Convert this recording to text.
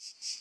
Shh.